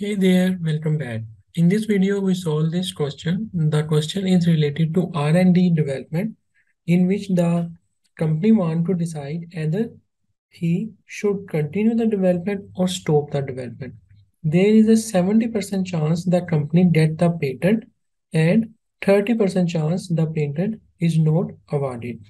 Hey there, welcome back. In this video, we solve this question. The question is related to R&D development in which the company want to decide either he should continue the development or stop the development. There is a 70% chance the company get the patent and 30% chance the patent is not awarded.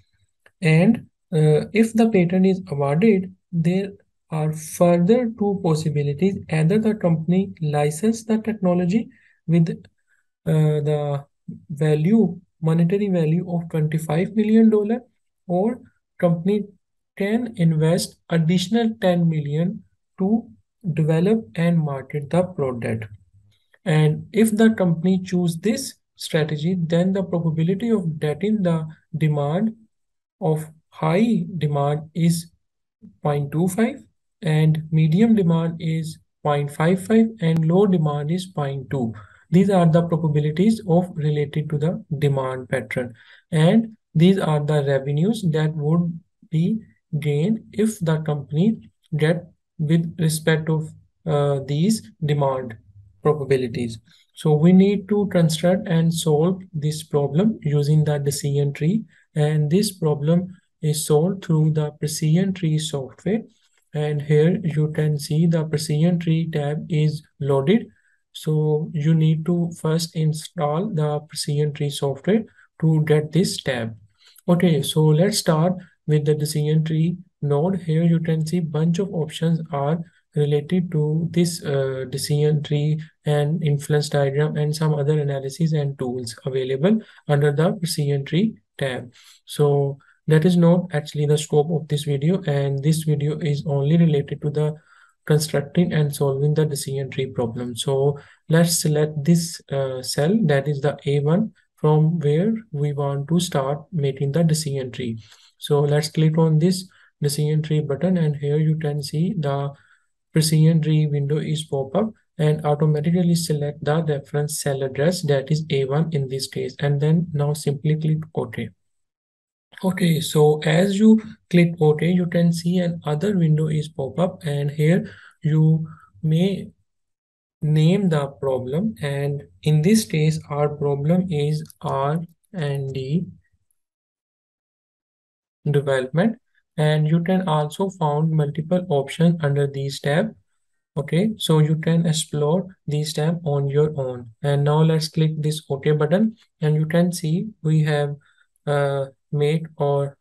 And uh, if the patent is awarded, there are further two possibilities. Either the company license the technology with uh, the value, monetary value of $25 million or company can invest additional 10 million to develop and market the product. And if the company choose this strategy, then the probability of getting the demand of high demand is 0.25 and medium demand is 0.55 and low demand is 0.2. These are the probabilities of related to the demand pattern. And these are the revenues that would be gained if the company get with respect of uh, these demand probabilities. So we need to construct and solve this problem using the decision tree. And this problem is solved through the precision tree software and here you can see the precision tree tab is loaded. So you need to first install the precision tree software to get this tab. Okay so let's start with the decision tree node. Here you can see bunch of options are related to this uh, decision tree and influence diagram and some other analysis and tools available under the precision tree tab. So that is not actually the scope of this video and this video is only related to the constructing and solving the decision tree problem. So let's select this uh, cell that is the A1 from where we want to start making the decision tree. So let's click on this decision tree button and here you can see the precision tree window is pop up and automatically select the reference cell address that is A1 in this case and then now simply click OK. Okay, so as you click OK, you can see an other window is pop up and here you may name the problem. And in this case our problem is R and D development. And you can also found multiple options under these tab. Okay so you can explore these tab on your own. And now let's click this ok button. And you can see we have uh, make or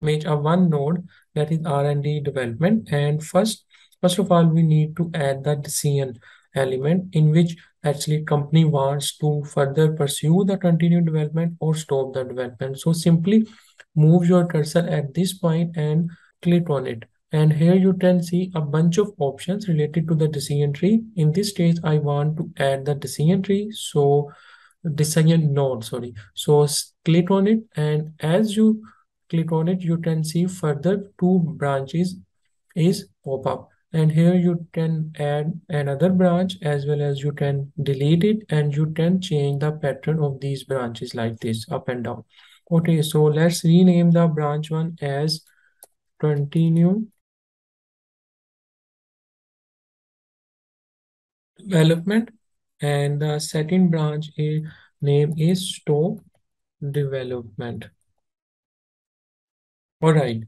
make a one node that is R&D development. And first, first of all, we need to add the decision element in which actually company wants to further pursue the continued development or stop the development. So simply move your cursor at this point and click on it. And here you can see a bunch of options related to the decision tree. In this case, I want to add the decision tree. So decision node sorry. So click on it and as you click on it you can see further two branches is pop up. And here you can add another branch as well as you can delete it and you can change the pattern of these branches like this up and down. Okay so let's rename the branch one as continue. Development and the second branch is, name is stop development. All right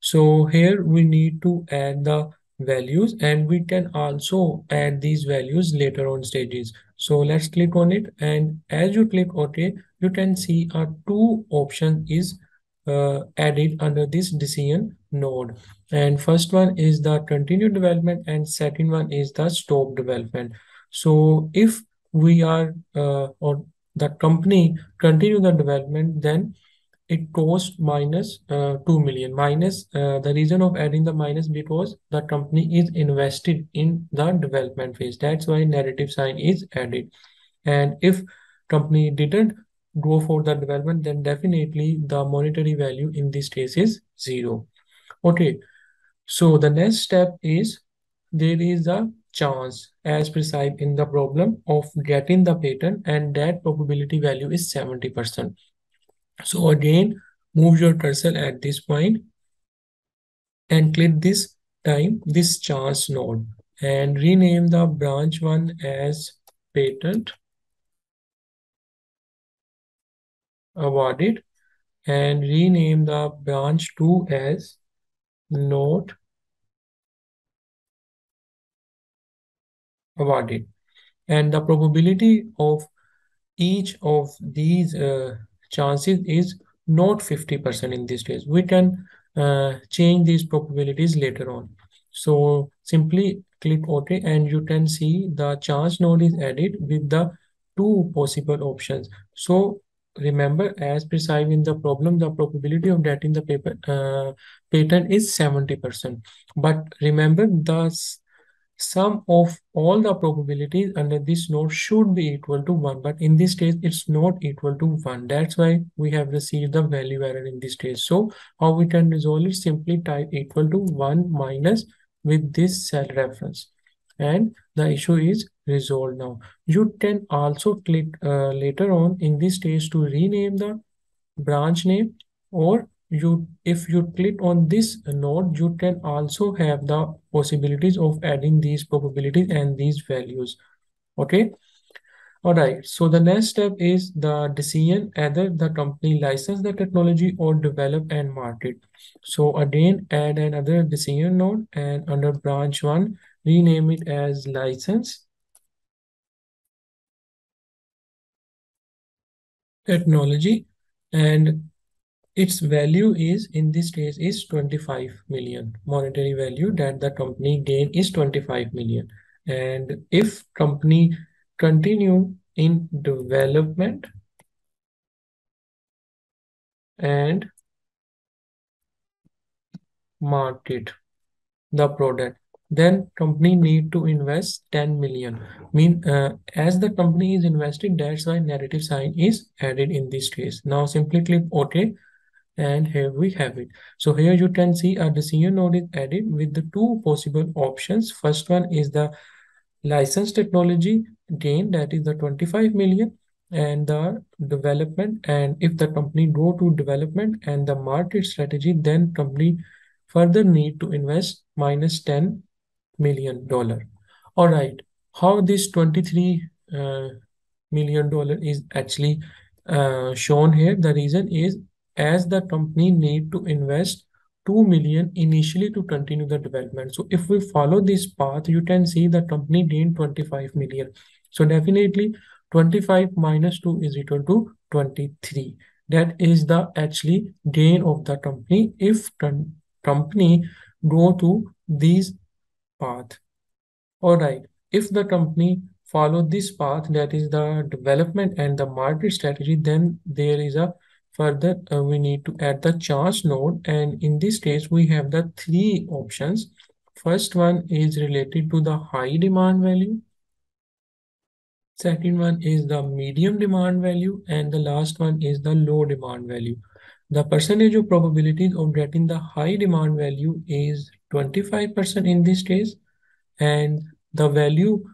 so here we need to add the values and we can also add these values later on stages. So let's click on it and as you click ok you can see a two option is uh, added under this decision node. And first one is the continue development and second one is the stop development so if we are uh, or the company continue the development, then it costs minus, uh, 2 million. Minus, uh, the reason of adding the minus because the company is invested in the development phase. That's why negative sign is added. And if company didn't go for the development, then definitely the monetary value in this case is zero. Okay, so the next step is there is a chance as prescribed in the problem of getting the patent and that probability value is 70%. So again, move your cursor at this point and click this time, this chance node. and rename the branch 1 as patent awarded and rename the branch 2 as note awarded and the probability of each of these uh, chances is not 50% in this case we can uh, change these probabilities later on so simply click OK and you can see the chance node is added with the two possible options. So remember as prescribed in the problem, the probability of getting the paper uh, patent is 70%. But remember the sum of all the probabilities under this node should be equal to 1 but in this case it's not equal to 1 that's why we have received the value error in this case. So how we can resolve it? Simply type equal to 1 minus with this cell reference. And the issue is resolved now. You can also click uh, later on in this stage to rename the branch name or you if you click on this node you can also have the possibilities of adding these probabilities and these values. Okay? All right so the next step is the decision either the company license the technology or develop and market. So again add another decision node and under branch one rename it as license. Technology and its value is in this case is 25 million. Monetary value that the company gain is 25 million. And if company continue in development and market the product then company need to invest 10 million. Mean uh, as the company is invested that's why narrative sign is added in this case. Now simply click ok and here we have it. So here you can see a decision node is added with the two possible options. First one is the license technology gain that is the 25 million and the development and if the company go to development and the market strategy then company further need to invest minus 10 million dollar. All right. How this 23 uh, million dollar is actually uh, shown here? The reason is as the company need to invest 2 million initially to continue the development. So if we follow this path, you can see the company gained 25 million. So definitely 25 minus 2 is equal to 23. That is the actually gain of the company if company go to these path. All right. If the company follow this path, that is the development and the market strategy, then there is a Further, uh, we need to add the chance node and in this case, we have the three options. First one is related to the high demand value. Second one is the medium demand value and the last one is the low demand value. The percentage of probabilities of getting the high demand value is 25% in this case and the value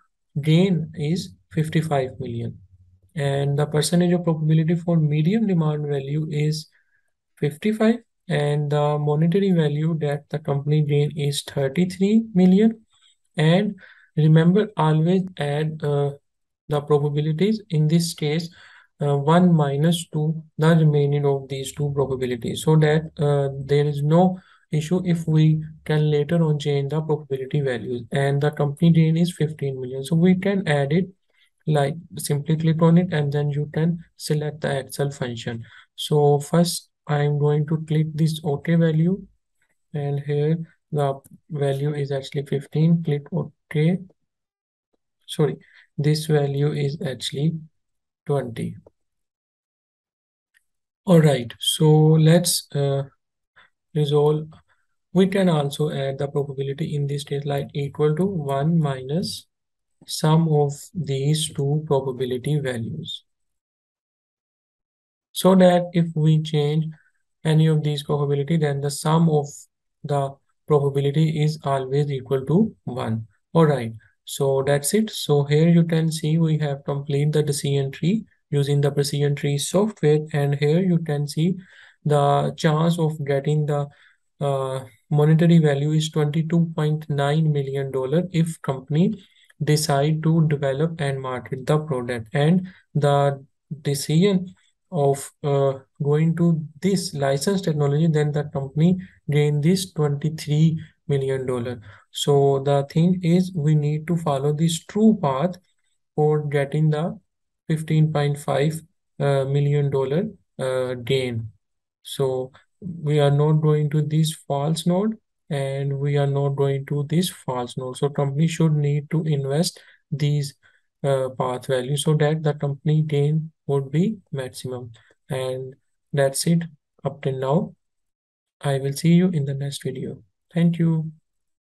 gain is 55 million and the percentage of probability for medium demand value is 55 and the monetary value that the company gain is 33 million. And remember always add uh, the probabilities. In this case uh, 1 minus 2 the remaining of these two probabilities. So that uh, there is no issue if we can later on change the probability values. And the company gain is 15 million. So we can add it like simply click on it and then you can select the excel function. So first i'm going to click this ok value. And here the value is actually 15 click ok. Sorry this value is actually 20 all right so let's uh, resolve. We can also add the probability in this case like equal to 1 minus sum of these two probability values. So that if we change any of these probability, then the sum of the probability is always equal to 1. Alright, so that's it. So here you can see we have complete the decision tree using the precision tree software and here you can see the chance of getting the uh, monetary value is 22.9 million dollar if company decide to develop and market the product. And the decision of uh, going to this licensed technology then the company gain this 23 million dollar. So the thing is we need to follow this true path for getting the 15.5 uh, million dollar uh, gain. So we are not going to this false node and we are not going to this false node so company should need to invest these uh, path values so that the company gain would be maximum. And that's it up till now. I will see you in the next video. Thank you